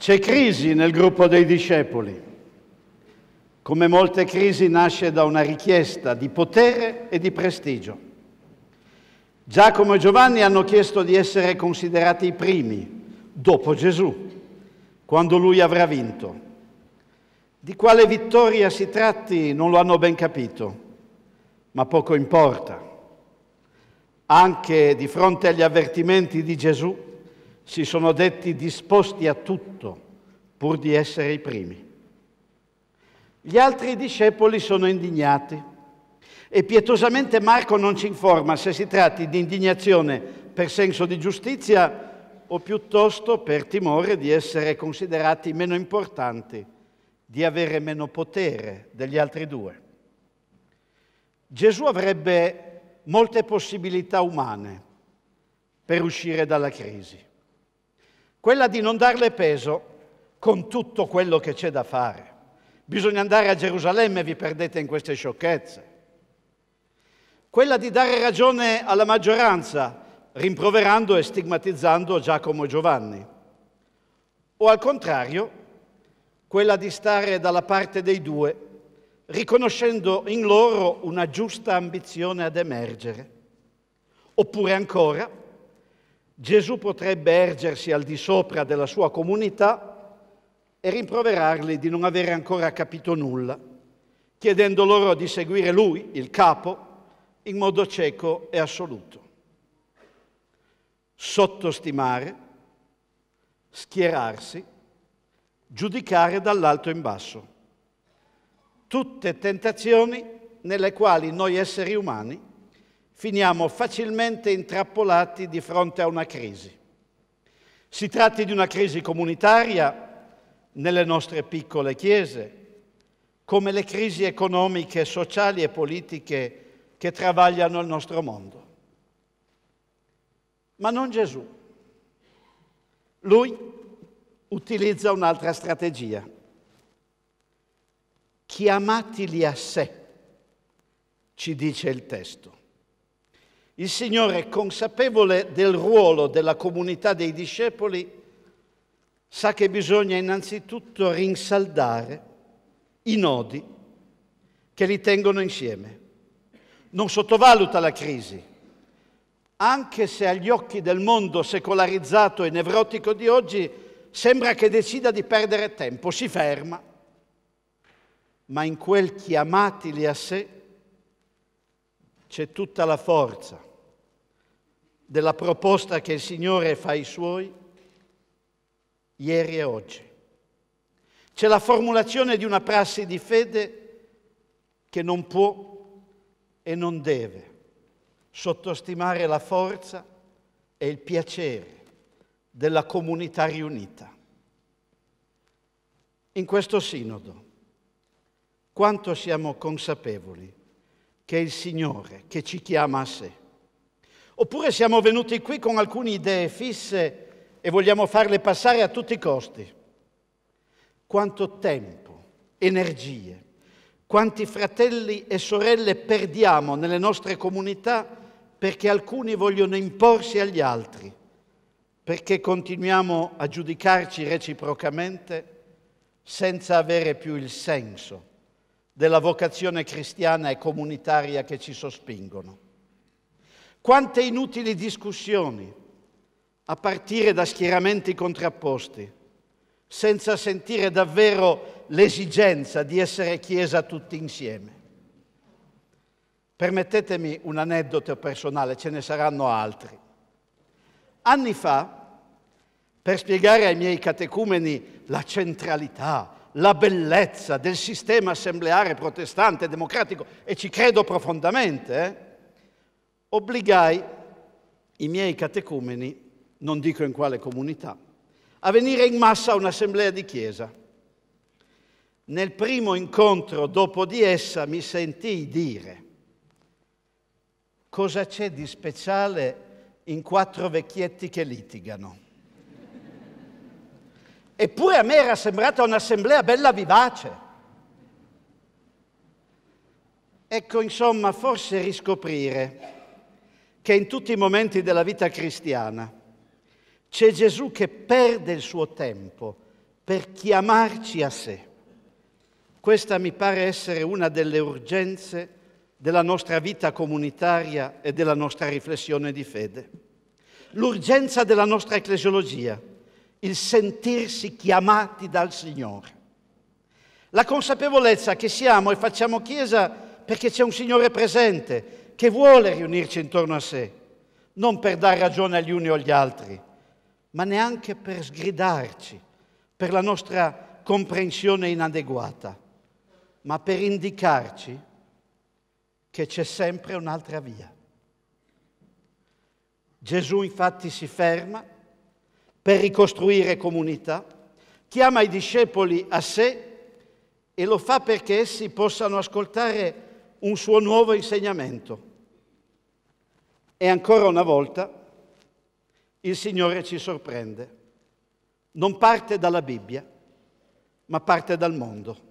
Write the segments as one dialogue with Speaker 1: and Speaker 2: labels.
Speaker 1: C'è crisi nel gruppo dei discepoli. Come molte crisi nasce da una richiesta di potere e di prestigio. Giacomo e Giovanni hanno chiesto di essere considerati i primi, dopo Gesù, quando lui avrà vinto. Di quale vittoria si tratti non lo hanno ben capito, ma poco importa. Anche di fronte agli avvertimenti di Gesù si sono detti disposti a tutto pur di essere i primi. Gli altri discepoli sono indignati e pietosamente Marco non ci informa se si tratti di indignazione per senso di giustizia o piuttosto per timore di essere considerati meno importanti di avere meno potere degli altri due. Gesù avrebbe molte possibilità umane per uscire dalla crisi. Quella di non darle peso con tutto quello che c'è da fare. Bisogna andare a Gerusalemme, vi perdete in queste sciocchezze. Quella di dare ragione alla maggioranza, rimproverando e stigmatizzando Giacomo e Giovanni. O al contrario, quella di stare dalla parte dei due, riconoscendo in loro una giusta ambizione ad emergere. Oppure ancora, Gesù potrebbe ergersi al di sopra della sua comunità e rimproverarli di non avere ancora capito nulla, chiedendo loro di seguire lui, il capo, in modo cieco e assoluto. Sottostimare, schierarsi, giudicare dall'alto in basso. Tutte tentazioni nelle quali noi esseri umani finiamo facilmente intrappolati di fronte a una crisi. Si tratti di una crisi comunitaria nelle nostre piccole chiese, come le crisi economiche, sociali e politiche che travagliano il nostro mondo. Ma non Gesù. Lui utilizza un'altra strategia. Chiamatili a sé, ci dice il testo. Il Signore, consapevole del ruolo della comunità dei discepoli, sa che bisogna innanzitutto rinsaldare i nodi che li tengono insieme. Non sottovaluta la crisi, anche se agli occhi del mondo secolarizzato e nevrotico di oggi sembra che decida di perdere tempo, si ferma, ma in quel chiamatili a sé c'è tutta la forza della proposta che il Signore fa ai suoi ieri e oggi. C'è la formulazione di una prassi di fede che non può e non deve sottostimare la forza e il piacere della comunità riunita. In questo sinodo, quanto siamo consapevoli che il Signore che ci chiama a sé? Oppure siamo venuti qui con alcune idee fisse e vogliamo farle passare a tutti i costi? Quanto tempo, energie, quanti fratelli e sorelle perdiamo nelle nostre comunità perché alcuni vogliono imporsi agli altri perché continuiamo a giudicarci reciprocamente senza avere più il senso della vocazione cristiana e comunitaria che ci sospingono. Quante inutili discussioni, a partire da schieramenti contrapposti, senza sentire davvero l'esigenza di essere Chiesa tutti insieme. Permettetemi un aneddoto personale, ce ne saranno altri. Anni fa, per spiegare ai miei catecumeni la centralità, la bellezza del sistema assembleare protestante democratico, e ci credo profondamente, eh, obbligai i miei catecumeni, non dico in quale comunità, a venire in massa a un'assemblea di chiesa. Nel primo incontro dopo di essa mi sentii dire cosa c'è di speciale in quattro vecchietti che litigano. Eppure a me era sembrata un'assemblea bella vivace. Ecco, insomma, forse riscoprire che in tutti i momenti della vita cristiana c'è Gesù che perde il suo tempo per chiamarci a sé. Questa mi pare essere una delle urgenze della nostra vita comunitaria e della nostra riflessione di fede. L'urgenza della nostra ecclesiologia, il sentirsi chiamati dal Signore. La consapevolezza che siamo e facciamo Chiesa perché c'è un Signore presente che vuole riunirci intorno a sé, non per dare ragione agli uni o agli altri, ma neanche per sgridarci per la nostra comprensione inadeguata, ma per indicarci che c'è sempre un'altra via. Gesù infatti si ferma per ricostruire comunità, chiama i discepoli a sé e lo fa perché essi possano ascoltare un suo nuovo insegnamento. E ancora una volta il Signore ci sorprende. Non parte dalla Bibbia, ma parte dal mondo.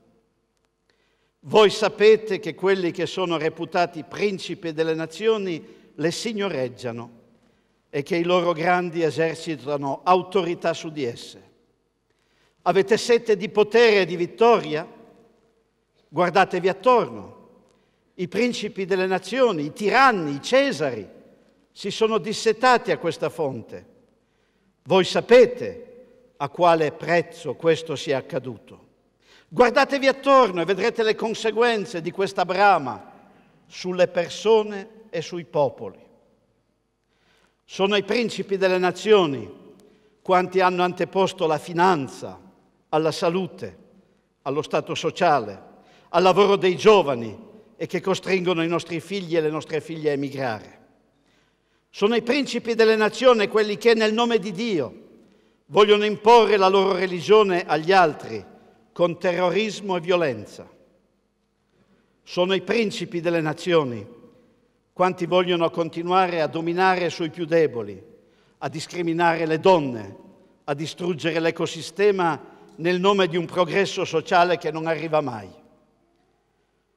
Speaker 1: Voi sapete che quelli che sono reputati principi delle nazioni le signoreggiano e che i loro grandi esercitano autorità su di esse. Avete sete di potere e di vittoria? Guardatevi attorno. I principi delle nazioni, i tiranni, i cesari si sono dissetati a questa fonte. Voi sapete a quale prezzo questo sia accaduto. Guardatevi attorno e vedrete le conseguenze di questa brama sulle persone e sui popoli. Sono i principi delle nazioni quanti hanno anteposto la finanza alla salute, allo stato sociale, al lavoro dei giovani e che costringono i nostri figli e le nostre figlie a emigrare. Sono i principi delle nazioni quelli che nel nome di Dio vogliono imporre la loro religione agli altri con terrorismo e violenza. Sono i principi delle nazioni, quanti vogliono continuare a dominare sui più deboli, a discriminare le donne, a distruggere l'ecosistema nel nome di un progresso sociale che non arriva mai.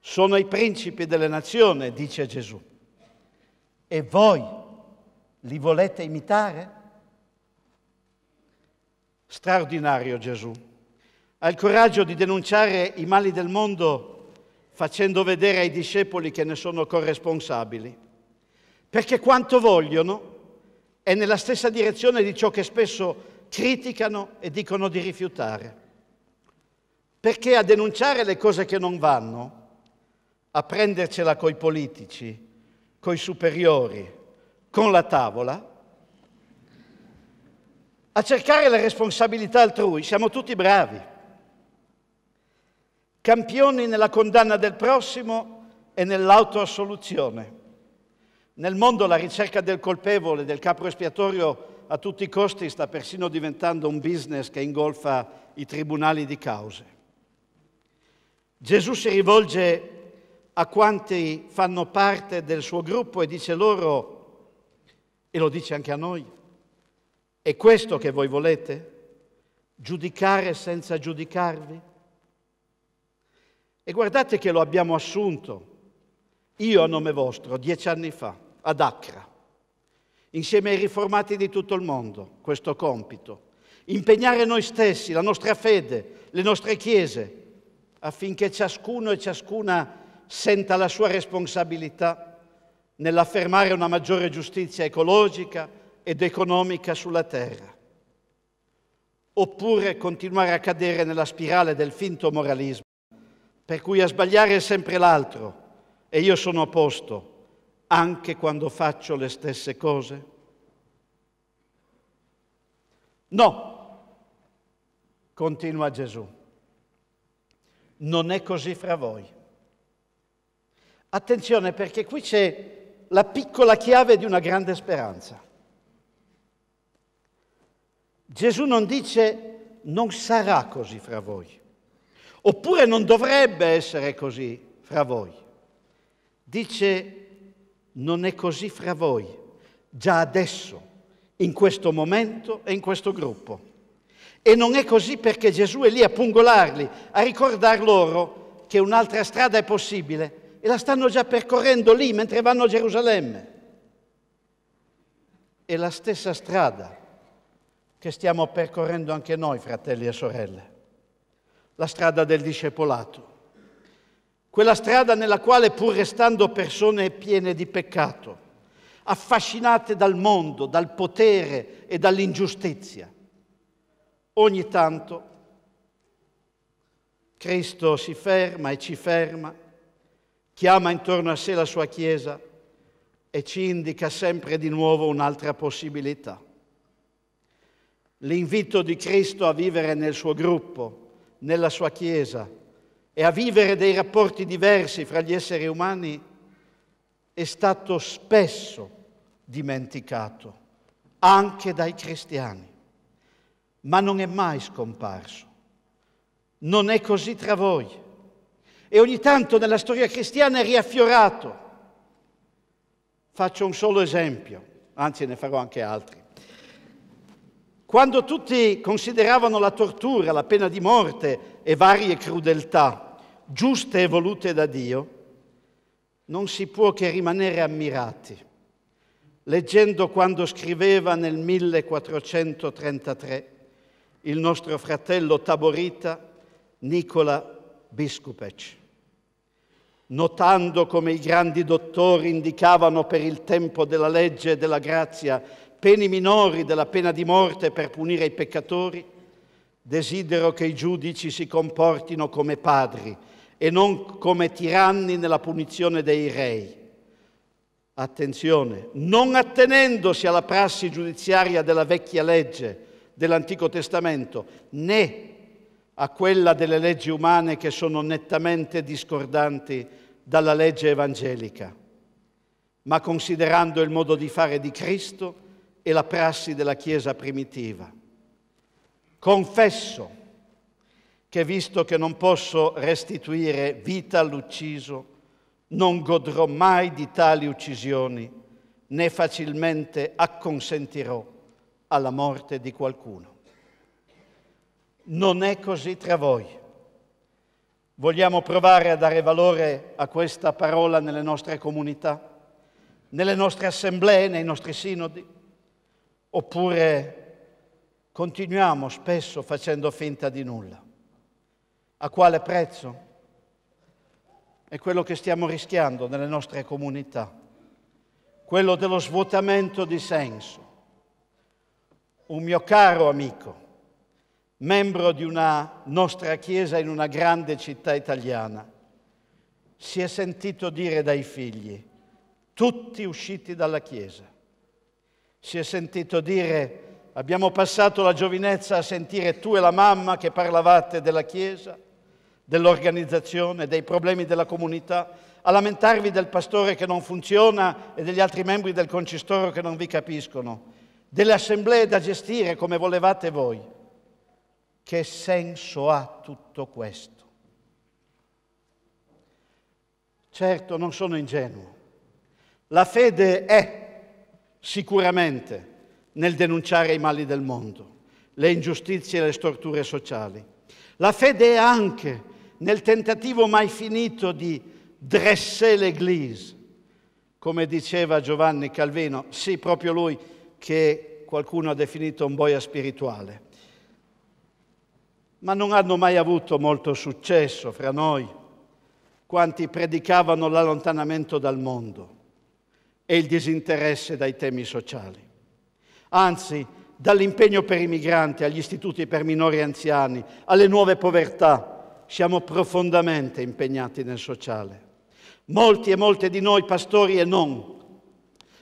Speaker 1: Sono i principi delle nazioni, dice Gesù. E voi li volete imitare? Straordinario Gesù ha il coraggio di denunciare i mali del mondo facendo vedere ai discepoli che ne sono corresponsabili, perché quanto vogliono è nella stessa direzione di ciò che spesso criticano e dicono di rifiutare. Perché a denunciare le cose che non vanno, a prendercela coi politici, coi superiori, con la tavola, a cercare le responsabilità altrui, siamo tutti bravi campioni nella condanna del prossimo e nell'autoassoluzione. Nel mondo la ricerca del colpevole, del capo espiatorio a tutti i costi sta persino diventando un business che ingolfa i tribunali di cause. Gesù si rivolge a quanti fanno parte del suo gruppo e dice loro, e lo dice anche a noi, è questo che voi volete? Giudicare senza giudicarvi? E guardate che lo abbiamo assunto, io a nome vostro, dieci anni fa, ad Accra, insieme ai riformati di tutto il mondo, questo compito. Impegnare noi stessi, la nostra fede, le nostre chiese, affinché ciascuno e ciascuna senta la sua responsabilità nell'affermare una maggiore giustizia ecologica ed economica sulla terra. Oppure continuare a cadere nella spirale del finto moralismo per cui a sbagliare è sempre l'altro e io sono a posto anche quando faccio le stesse cose? No, continua Gesù, non è così fra voi. Attenzione perché qui c'è la piccola chiave di una grande speranza. Gesù non dice non sarà così fra voi. Oppure non dovrebbe essere così fra voi. Dice, non è così fra voi, già adesso, in questo momento e in questo gruppo. E non è così perché Gesù è lì a pungolarli, a ricordar loro che un'altra strada è possibile e la stanno già percorrendo lì mentre vanno a Gerusalemme. È la stessa strada che stiamo percorrendo anche noi, fratelli e sorelle la strada del discepolato. Quella strada nella quale, pur restando persone piene di peccato, affascinate dal mondo, dal potere e dall'ingiustizia, ogni tanto Cristo si ferma e ci ferma, chiama intorno a sé la sua Chiesa e ci indica sempre di nuovo un'altra possibilità. L'invito di Cristo a vivere nel suo gruppo, nella sua Chiesa e a vivere dei rapporti diversi fra gli esseri umani è stato spesso dimenticato, anche dai cristiani, ma non è mai scomparso. Non è così tra voi. E ogni tanto nella storia cristiana è riaffiorato. Faccio un solo esempio, anzi ne farò anche altri. Quando tutti consideravano la tortura, la pena di morte e varie crudeltà giuste e volute da Dio, non si può che rimanere ammirati, leggendo quando scriveva nel 1433 il nostro fratello taborita Nicola Biskupec, notando come i grandi dottori indicavano per il tempo della legge e della grazia pene minori della pena di morte per punire i peccatori, desidero che i giudici si comportino come padri e non come tiranni nella punizione dei rei. Attenzione, non attenendosi alla prassi giudiziaria della vecchia legge dell'Antico Testamento, né a quella delle leggi umane che sono nettamente discordanti dalla legge evangelica, ma considerando il modo di fare di Cristo e la prassi della Chiesa primitiva. Confesso che visto che non posso restituire vita all'ucciso, non godrò mai di tali uccisioni, né facilmente acconsentirò alla morte di qualcuno. Non è così tra voi. Vogliamo provare a dare valore a questa parola nelle nostre comunità, nelle nostre assemblee, nei nostri sinodi? Oppure continuiamo spesso facendo finta di nulla? A quale prezzo? È quello che stiamo rischiando nelle nostre comunità, quello dello svuotamento di senso. Un mio caro amico, membro di una nostra chiesa in una grande città italiana, si è sentito dire dai figli, tutti usciti dalla chiesa, si è sentito dire abbiamo passato la giovinezza a sentire tu e la mamma che parlavate della Chiesa, dell'organizzazione, dei problemi della comunità, a lamentarvi del pastore che non funziona e degli altri membri del concistoro che non vi capiscono, delle assemblee da gestire come volevate voi. Che senso ha tutto questo? Certo, non sono ingenuo. La fede è sicuramente nel denunciare i mali del mondo, le ingiustizie e le storture sociali. La fede è anche nel tentativo mai finito di dresser l'Église, come diceva Giovanni Calvino, sì, proprio lui che qualcuno ha definito un boia spirituale. Ma non hanno mai avuto molto successo fra noi quanti predicavano l'allontanamento dal mondo e il disinteresse dai temi sociali. Anzi, dall'impegno per i migranti agli istituti per minori e anziani, alle nuove povertà, siamo profondamente impegnati nel sociale. Molti e molte di noi, pastori e non,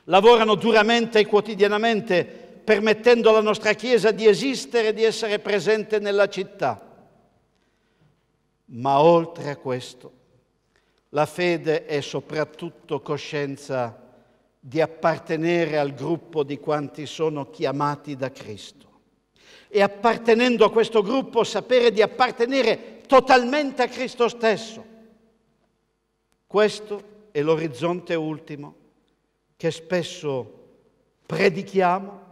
Speaker 1: lavorano duramente e quotidianamente permettendo alla nostra Chiesa di esistere e di essere presente nella città. Ma oltre a questo, la fede è soprattutto coscienza di appartenere al gruppo di quanti sono chiamati da Cristo. E appartenendo a questo gruppo sapere di appartenere totalmente a Cristo stesso. Questo è l'orizzonte ultimo che spesso predichiamo,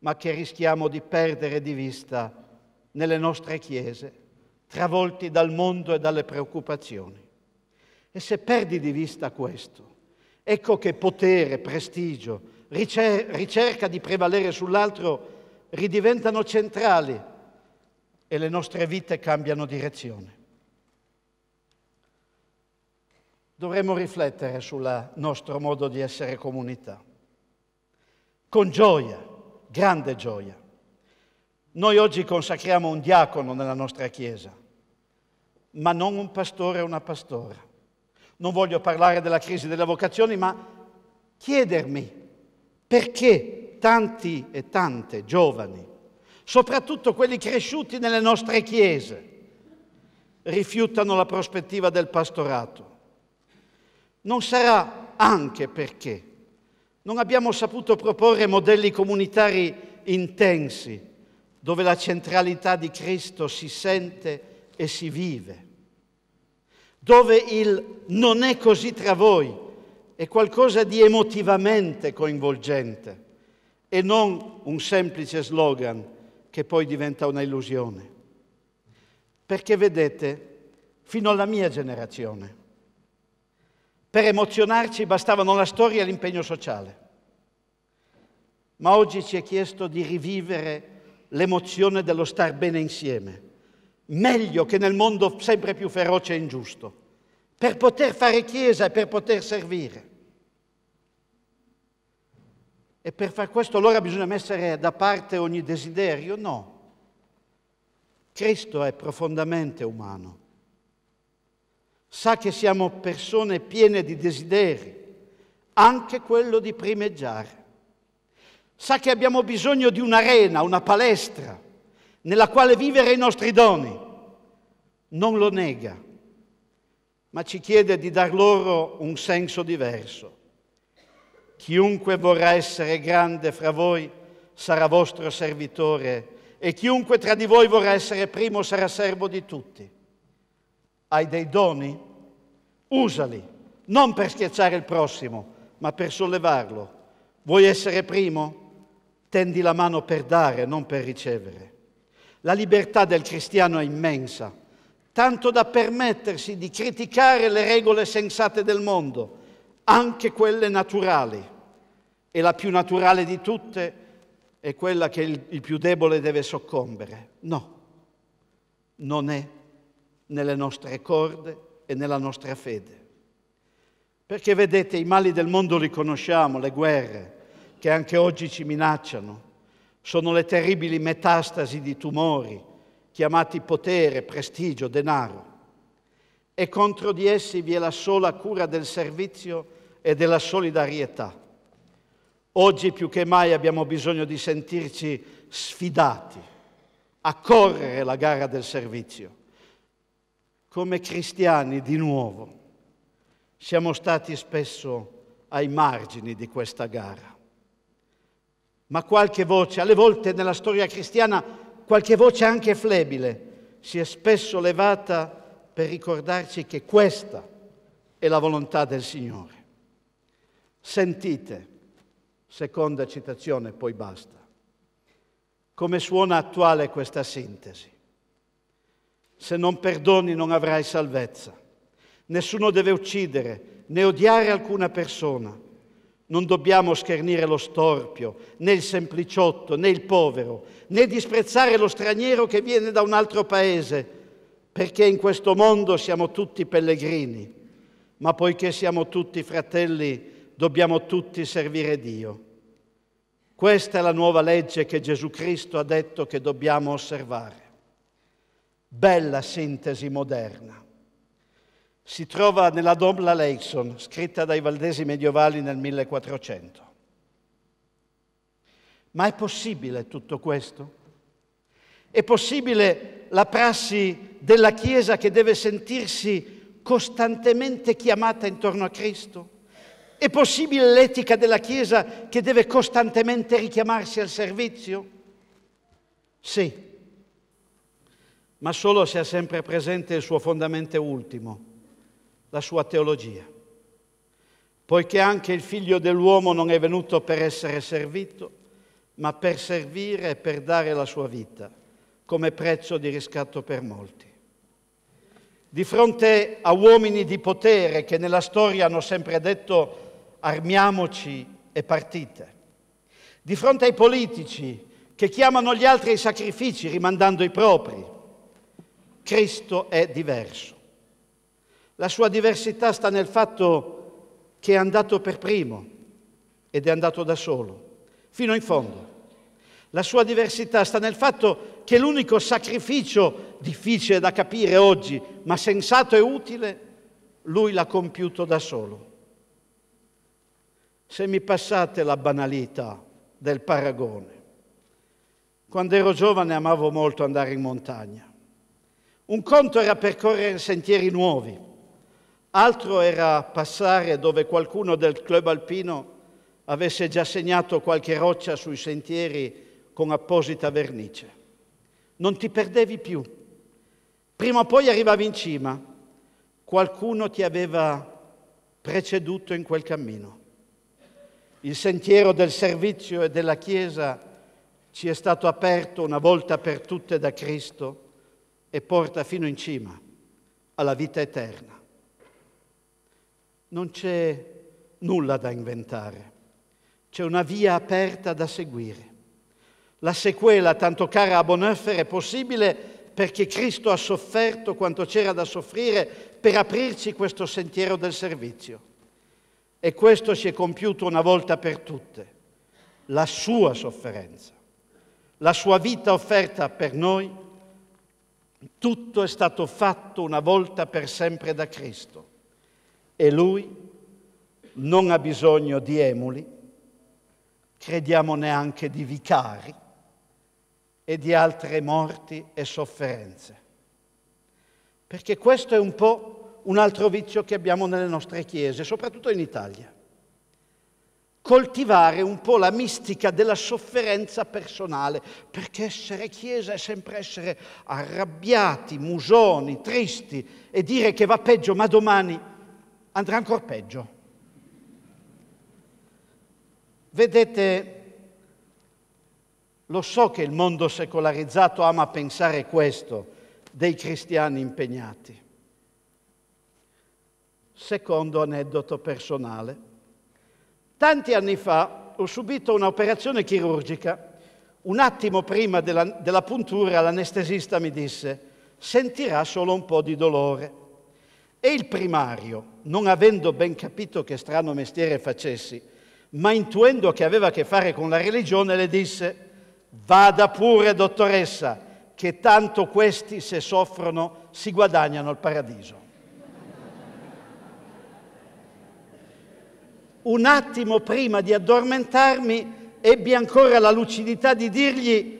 Speaker 1: ma che rischiamo di perdere di vista nelle nostre chiese, travolti dal mondo e dalle preoccupazioni. E se perdi di vista questo, Ecco che potere, prestigio, ricerca di prevalere sull'altro ridiventano centrali e le nostre vite cambiano direzione. Dovremmo riflettere sul nostro modo di essere comunità, con gioia, grande gioia. Noi oggi consacriamo un diacono nella nostra Chiesa, ma non un pastore o una pastora. Non voglio parlare della crisi delle vocazioni, ma chiedermi perché tanti e tante giovani, soprattutto quelli cresciuti nelle nostre chiese, rifiutano la prospettiva del pastorato. Non sarà anche perché non abbiamo saputo proporre modelli comunitari intensi, dove la centralità di Cristo si sente e si vive, dove il non è così tra voi è qualcosa di emotivamente coinvolgente e non un semplice slogan che poi diventa una illusione. Perché vedete, fino alla mia generazione, per emozionarci bastavano la storia e l'impegno sociale. Ma oggi ci è chiesto di rivivere l'emozione dello star bene insieme, meglio che nel mondo sempre più feroce e ingiusto, per poter fare chiesa e per poter servire. E per far questo allora bisogna mettere da parte ogni desiderio? No. Cristo è profondamente umano. Sa che siamo persone piene di desideri, anche quello di primeggiare. Sa che abbiamo bisogno di un'arena, una palestra, nella quale vivere i nostri doni. Non lo nega, ma ci chiede di dar loro un senso diverso Chiunque vorrà essere grande fra voi sarà vostro servitore e chiunque tra di voi vorrà essere primo sarà servo di tutti. Hai dei doni? Usali, non per schiacciare il prossimo, ma per sollevarlo. Vuoi essere primo? Tendi la mano per dare, non per ricevere. La libertà del cristiano è immensa, tanto da permettersi di criticare le regole sensate del mondo anche quelle naturali. E la più naturale di tutte è quella che il, più debole deve soccombere. No, non è nelle nostre corde e nella nostra fede. Perché vedete, i mali del mondo li conosciamo, le guerre che anche oggi ci minacciano, sono le terribili metastasi di tumori chiamati potere, prestigio, denaro. E contro di essi vi è la sola cura del servizio e della solidarietà. Oggi più che mai abbiamo bisogno di sentirci sfidati a correre la gara del servizio. Come cristiani di nuovo siamo stati spesso ai margini di questa gara. Ma qualche voce, alle volte nella storia cristiana, qualche voce anche flebile, si è spesso levata per ricordarci che questa è la volontà del Signore. Sentite, seconda citazione, poi basta. Come suona attuale questa sintesi? Se non perdoni non avrai salvezza. Nessuno deve uccidere né odiare alcuna persona. Non dobbiamo schernire lo storpio, né il sempliciotto, né il povero, né disprezzare lo straniero che viene da un altro paese, perché in questo mondo siamo tutti pellegrini, ma poiché siamo tutti fratelli, dobbiamo tutti servire Dio. Questa è la nuova legge che Gesù Cristo ha detto che dobbiamo osservare. Bella sintesi moderna. Si trova nella Domla Leison, scritta dai valdesi medievali nel 1400. Ma è possibile tutto questo? È possibile la prassi della Chiesa che deve sentirsi costantemente chiamata intorno a Cristo? È possibile l'etica della Chiesa che deve costantemente richiamarsi al servizio? Sì, ma solo se ha sempre presente il suo fondamento ultimo, la sua teologia. Poiché anche il figlio dell'uomo non è venuto per essere servito, ma per servire e per dare la sua vita come prezzo di riscatto per molti di fronte a uomini di potere che nella storia hanno sempre detto armiamoci e partite. Di fronte ai politici che chiamano gli altri ai sacrifici rimandando i propri. Cristo è diverso. La sua diversità sta nel fatto che è andato per primo ed è andato da solo, fino in fondo. La sua diversità sta nel fatto che l'unico sacrificio difficile da capire oggi, ma sensato e utile, lui l'ha compiuto da solo. Se mi passate la banalità del paragone, quando ero giovane amavo molto andare in montagna. Un conto era percorrere sentieri nuovi, altro era passare dove qualcuno del club alpino avesse già segnato qualche roccia sui sentieri con apposita vernice. Non ti perdevi più. Prima o poi arrivavi in cima, qualcuno ti aveva preceduto in quel cammino. Il sentiero del servizio e della Chiesa ci è stato aperto una volta per tutte da Cristo e porta fino in cima alla vita eterna. Non c'è nulla da inventare, c'è una via aperta da seguire. La sequela tanto cara a Bonhoeffer è possibile perché Cristo ha sofferto quanto c'era da soffrire per aprirci questo sentiero del servizio. E questo si è compiuto una volta per tutte, la sua sofferenza, la sua vita offerta per noi. Tutto è stato fatto una volta per sempre da Cristo e Lui non ha bisogno di emuli, crediamo neanche di vicari e di altre morti e sofferenze. Perché questo è un po' un altro vizio che abbiamo nelle nostre chiese, soprattutto in Italia. Coltivare un po' la mistica della sofferenza personale, perché essere chiesa è sempre essere arrabbiati, musoni, tristi e dire che va peggio, ma domani andrà ancora peggio. Vedete, lo so che il mondo secolarizzato ama pensare questo dei cristiani impegnati. Secondo aneddoto personale. Tanti anni fa ho subito un'operazione chirurgica. Un attimo prima della, della puntura l'anestesista mi disse sentirà solo un po' di dolore. E il primario, non avendo ben capito che strano mestiere facessi, ma intuendo che aveva a che fare con la religione, le disse Vada pure, dottoressa, che tanto questi, se soffrono, si guadagnano il paradiso. Un attimo prima di addormentarmi ebbi ancora la lucidità di dirgli,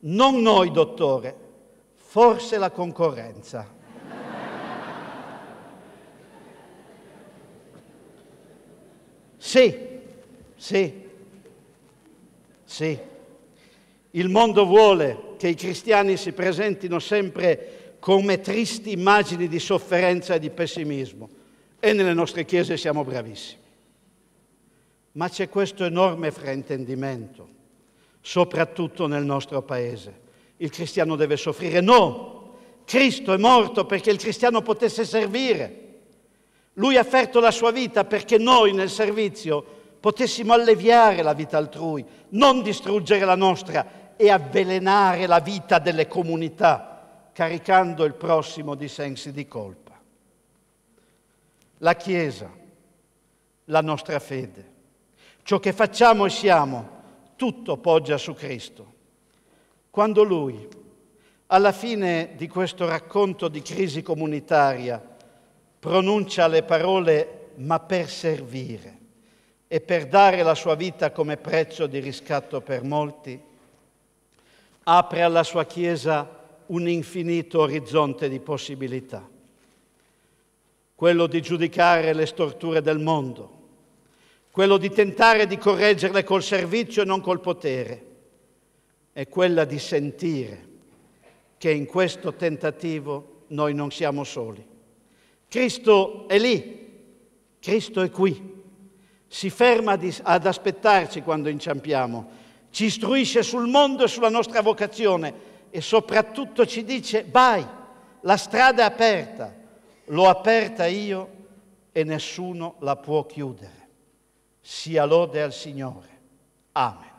Speaker 1: non noi, dottore, forse la concorrenza. Sì, sì, sì. Il mondo vuole che i cristiani si presentino sempre come tristi immagini di sofferenza e di pessimismo e nelle nostre chiese siamo bravissimi. Ma c'è questo enorme fraintendimento, soprattutto nel nostro paese. Il cristiano deve soffrire. No, Cristo è morto perché il cristiano potesse servire. Lui ha offerto la sua vita perché noi nel servizio potessimo alleviare la vita altrui, non distruggere la nostra e avvelenare la vita delle comunità, caricando il prossimo di sensi di colpa. La Chiesa, la nostra fede, ciò che facciamo e siamo, tutto poggia su Cristo. Quando Lui, alla fine di questo racconto di crisi comunitaria, pronuncia le parole ma per servire e per dare la sua vita come prezzo di riscatto per molti, apre alla sua Chiesa un infinito orizzonte di possibilità. Quello di giudicare le storture del mondo, quello di tentare di correggerle col servizio e non col potere, è quella di sentire che in questo tentativo noi non siamo soli. Cristo è lì, Cristo è qui, si ferma ad aspettarci quando inciampiamo ci istruisce sul mondo e sulla nostra vocazione e soprattutto ci dice vai, la strada è aperta, l'ho aperta io e nessuno la può chiudere. Sia lode al Signore. Amen.